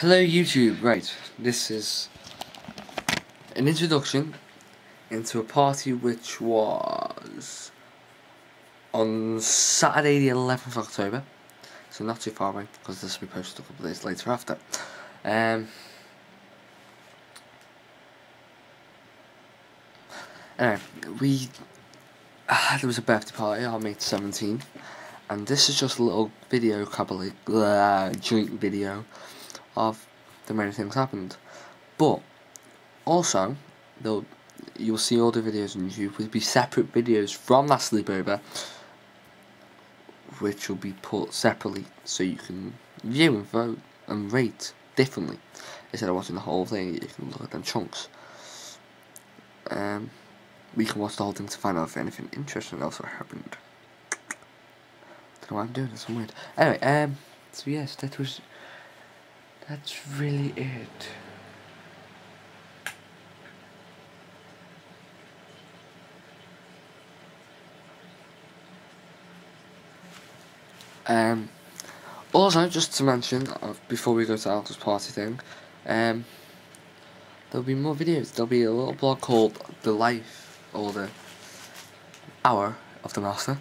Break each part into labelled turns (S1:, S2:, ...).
S1: Hello YouTube, right, this is an introduction into a party which was on Saturday the 11th of October, so not too far away because this will be posted a couple of days later after. Um, anyway, we, uh, there was a birthday party on May 17th, and this is just a little video, couple of, uh, joint video of the many things happened. But also, though you'll see all the videos on YouTube will be separate videos from that sleepover, which will be put separately so you can view and vote and rate differently instead of watching the whole thing. You can look at them chunks. Um, we can watch the whole thing to find out if anything interesting also happened. Don't know why I'm doing this. I'm weird. Anyway, um, so yes, that was that's really it. Um, also, just to mention, uh, before we go to Alex's party thing, um, there'll be more videos. There'll be a little blog called The Life, or The Hour of the Master.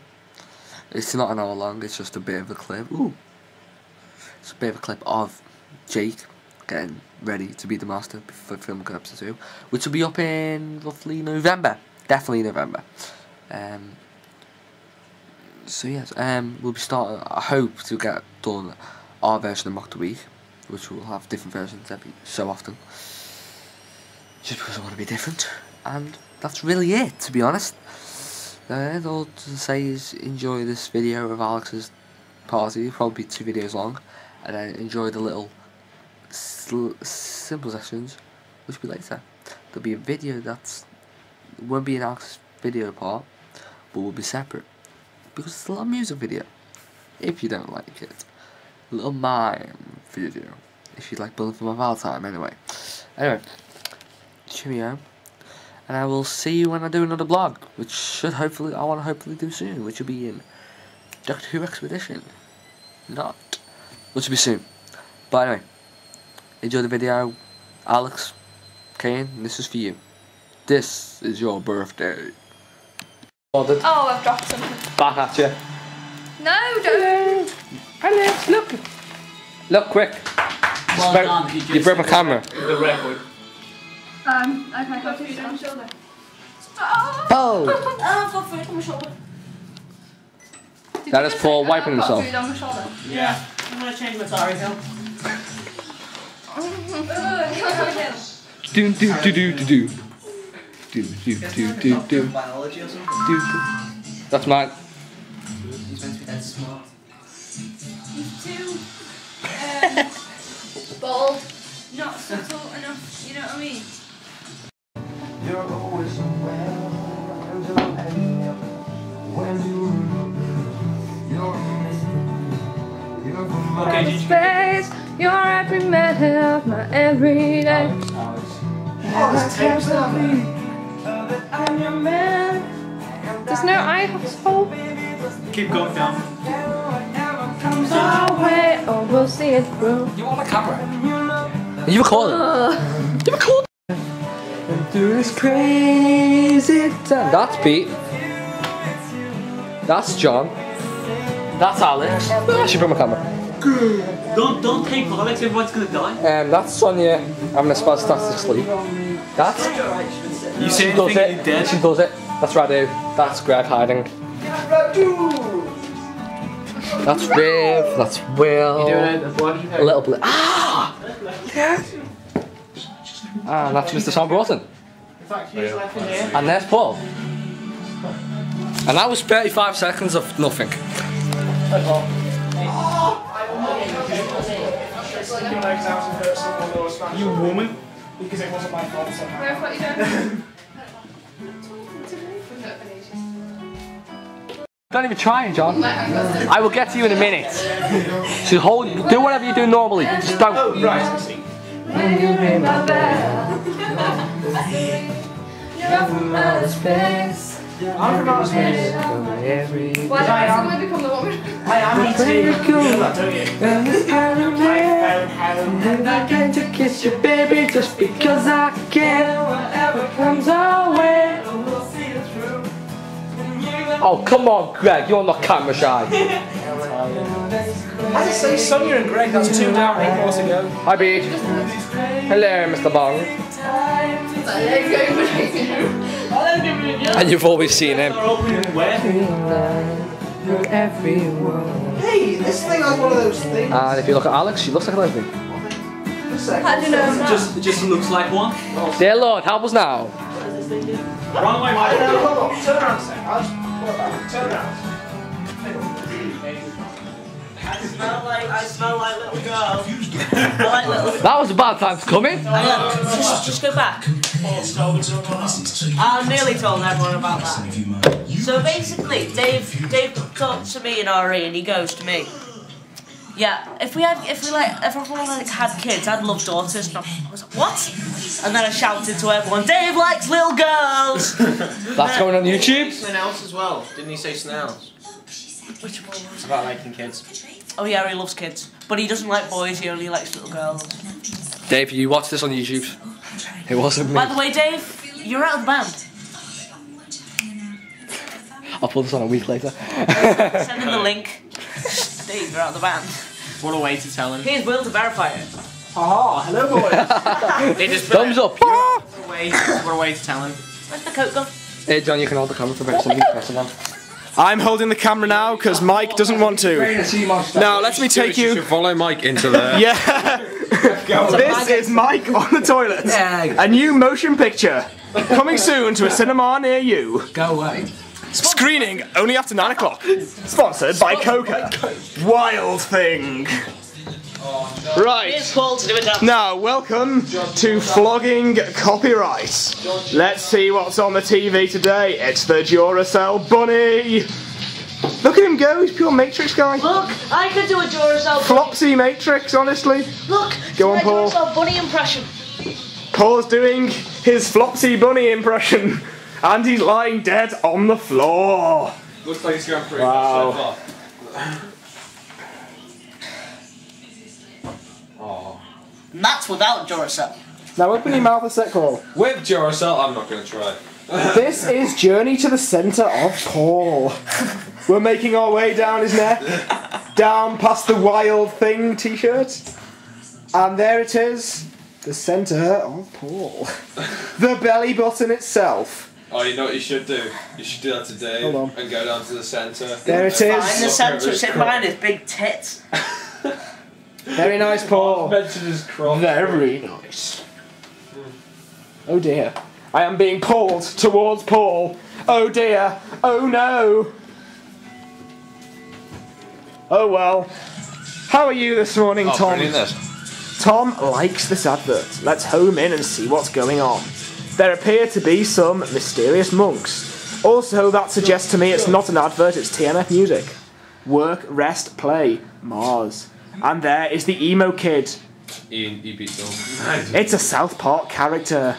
S1: It's not an hour long, it's just a bit of a clip. Ooh! It's a bit of a clip of Jake getting ready to be the master for film episode 2, which will be up in roughly November. Definitely November. Um, so yes, um, we'll be starting, I hope to get done our version of Mock the Week, which will have different versions every so often. Just because I want to be different. And that's really it, to be honest. Uh, all to say is enjoy this video of Alex's party, probably two videos long, and then enjoy the little simple sessions, which will be later. There'll be a video that's won't be an Alex video part, but will be separate because it's a little music video. If you don't like it, a little mime video. If you'd like Bullet for my Valentine, anyway. Anyway, cheerio. And I will see you when I do another blog, which should hopefully, I want to hopefully do soon, which will be in Doctor Who Expedition. Not. Which will be soon. But anyway enjoy the video. Alex, Kane, this is for you. This is your birthday.
S2: Oh, I've dropped something.
S1: Back at you.
S2: No, don't.
S1: Alex, look. Look quick.
S3: Well
S1: Spoke,
S3: done,
S1: you, broke my camera.
S3: The record.
S2: Um, okay, got it on my shoulder.
S1: Oh!
S2: Oh, I've got food on my shoulder. Did
S1: That
S2: you
S1: is
S2: just
S1: Paul wiping himself.
S2: food on my shoulder?
S3: Yeah. I'm gonna change my tires now.
S1: Do do do do do do. Do do do do do.
S3: Biology or something.
S1: Do do. That's mine.
S3: He's meant to be dead smart.
S2: He's too um, bold, not subtle enough. You know what I mean?
S4: You're always somewhere and you're. When you
S3: Okay, did you
S2: Space, you're every minute of my everyday.
S3: Oh, Alex, Alex.
S4: Oh, this tape's lovely.
S2: I'm your man. There's no asshole.
S3: Keep going down.
S2: Comes our way, oh, we'll see it through.
S1: You want my camera? You recording? You recording? Through this crazy time. That's Pete. That's Jon. That's Alex. She broke my camera.
S3: Don't don't take Alex. Everyone's gonna die.
S1: Um, that's Sonja having a spastic sleep. That's
S3: You say
S1: she does
S3: anything,
S1: it.
S3: you dead.
S1: She does it. That's Radu. That's Greg hiding. That's Riv. That's Will. A little bit. Ah! Yeah. Ah, that's Mr. Sam Broughton. And there's Paul. And that was 35 seconds of nothing.
S5: You woman. Because it wasn't my fault somehow.
S2: Where what you?
S1: Don't even try, Jon. I will get to you in a minute. So hold, do whatever you do normally. Just don't.
S5: Right, see.
S2: When you ring my bell. You're from outer space.
S5: I'm from outer space.
S2: Why did I suddenly become the woman?
S5: I am ET. You know that, don't you? I found how
S1: And I get to kiss you, baby, just because I can. Whatever comes our way. Oh, come on, Greg, you're not camera shy.
S5: As I say, Sonja and Greg, that's two down, eight more to go.
S1: Hi, Beach. Hello, Mr. Bong. And you've always seen him.
S3: Are open where?
S5: Hey, this thing has one of those things.
S1: And if you look at Alex, she looks like a lesbian.
S2: How do you know that?
S3: Just, just looks like one.
S1: Dear Lord, help us now.
S3: Wrong way,
S5: I
S3: Mike.
S5: know, hold on, turn around a sec. I'll just put it back. Turn around.
S6: I smell like I smell like little girls. Like little.
S1: That was a bad time to come in.
S6: Just, just go back. I nearly told everyone about that. So basically, Dave Dave talked to me in RE, and he goes to me. Yeah, if we had, if we like, if everyone like had kids, I'd love daughters. And I was like, what? And then I shouted to everyone, Dave likes little girls.
S1: That's going on YouTube.
S7: Something else as well. Didn't he say snails? else?
S6: Which one was?
S7: About liking kids.
S6: Oh yeah, he loves kids, but he doesn't like boys. He only likes little girls.
S1: Dave, you watch this on YouTube. It wasn't me.
S6: By the way, Dave, you're out of the band.
S1: I'll put this on a week later.
S6: Send him the link. Dave, you're out of the band.
S7: What a way to tell him.
S6: Here's Will to verify it.
S5: Ah, hello boys.
S7: They just
S1: Thumbs
S7: it-
S1: up.
S7: What a way, what a way to tell him.
S6: Where's the coat gone?
S1: Hey, Jon, you can hold the camera for a bit. Something pressing on.
S5: I'm holding the camera now because Mike doesn't want to. Now, let me take you.
S8: follow Mike into there.
S5: Yeah. this is Mike on the toilet. A new motion picture. Coming soon to a cinema near you.
S1: Go away.
S5: Screening only after 9 o'clock. Sponsored by Coca. Wild Thing. Right.
S6: Here's Paul to do it up.
S5: Now, welcome to Flogging Copyright. Let's see what's on the TV today. It's the Duracell Bunny. Look at him go, he's pure Matrix guy.
S6: Look, I could do a Duracell.
S5: Flopsy Matrix, honestly.
S6: Look,
S5: Go on, Paul.
S6: Duracell bunny impression.
S5: Paul's doing his Flopsy Bunny impression. And he's lying dead on the floor.
S8: Looks like he's going pretty
S5: Wow.
S6: And that's without Duracell.
S5: Now open your mouth a sec, Paul.
S8: With Duracell, I'm not going to try.
S5: This is Journey to the Centre of Paul. We're making our way down his neck, down past the Wild Thing t shirt. And there it is, the centre of Paul. The belly button itself.
S8: Oh, you know what you should do? You should do that today
S5: Hold on.
S8: and go down to the centre.
S5: There it is.
S6: Behind the
S5: is.
S6: centre, sitting behind his big tits.
S5: Very nice, Paul.
S8: Mention his crop.
S5: Very nice. Oh dear. I am being pulled towards Paul. Oh dear. Oh no. Oh well. How are you this morning,
S8: Oh,
S5: Tom? Tom likes this advert. Let's home in and see what's going on. There appear to be some mysterious monks. Also, that suggests to me it's not an advert, it's TMF music. Work, rest, play, Mars. And there is the emo kid.
S8: Ian, he beat them.
S5: It's a South Park character.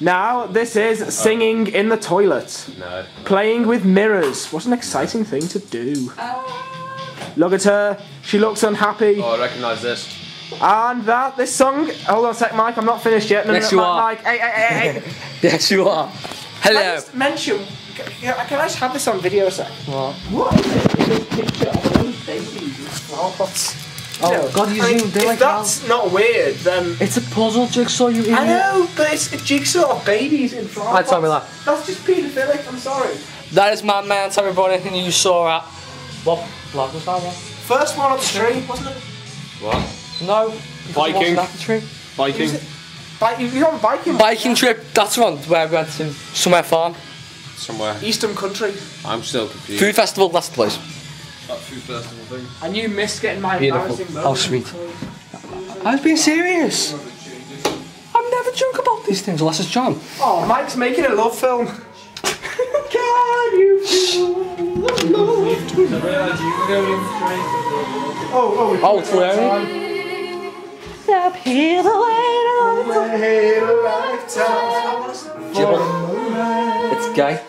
S5: Now, this is singing in the toilet,
S8: No.
S5: playing with mirrors. What an exciting thing to do. Oh. Look at her, she looks unhappy.
S8: Oh, I recognise this.
S5: And that, this song. Hold on a sec, Mike, I'm not finished yet. No,
S1: Yes,
S5: no,
S1: you
S5: no,
S1: are.
S5: Mike, hey, hey, hey, hey.
S1: Yes, you are. Hello.
S5: Can I just mention. Can, I just have this on video a sec?
S1: What?
S5: What is it? It's a picture of those babies with flower pots.
S1: Oh, God, you
S5: I mean,
S1: zoomed. They
S5: if
S1: like
S5: that's not weird, then.
S1: It's a puzzle jigsaw, you idiot.
S5: I know, but it's a jigsaw of babies in flower
S1: Right,
S5: pots.
S1: tell me that.
S5: That's just paedophilic, I'm sorry.
S1: That is my man, everybody, and you saw at. What blog was that one?
S5: First one on the tree, wasn't it?
S8: What?
S1: No. because
S8: Viking.
S1: wasn't at the tree.
S8: Viking.
S5: Bike, you're on biking.
S1: Biking trip, that's one where we went to Somewhere Farm.
S8: Somewhere.
S5: Eastern Country.
S8: I'm still confused.
S1: Food festival, that's the place.
S8: That food festival thing.
S5: And you missed getting my
S1: Beautiful.
S5: embarrassing
S1: How
S5: moment.
S1: sweet. I was being serious. I'm never joke about these things unless it's Jon.
S5: Oh, Mike's making a love film. Can you feel the love? Oh, oh,
S1: Oh, it's Larry.
S6: Stop here the way
S5: Wait a lifetime.
S1: It's gay.